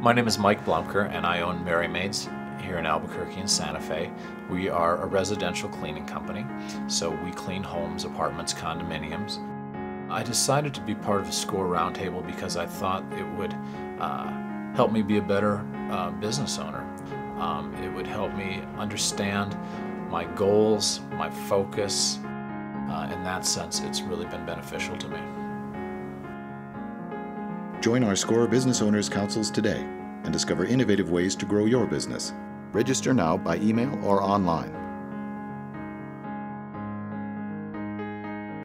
My name is Mike Blomker, and I own Merry Maids here in Albuquerque and Santa Fe. We are a residential cleaning company, so we clean homes, apartments, condominiums. I decided to be part of a SCORE roundtable because I thought it would uh, help me be a better uh, business owner. Um, it would help me understand my goals, my focus. Uh, in that sense, it's really been beneficial to me. Join our SCORE Business Owners Councils today and discover innovative ways to grow your business. Register now by email or online.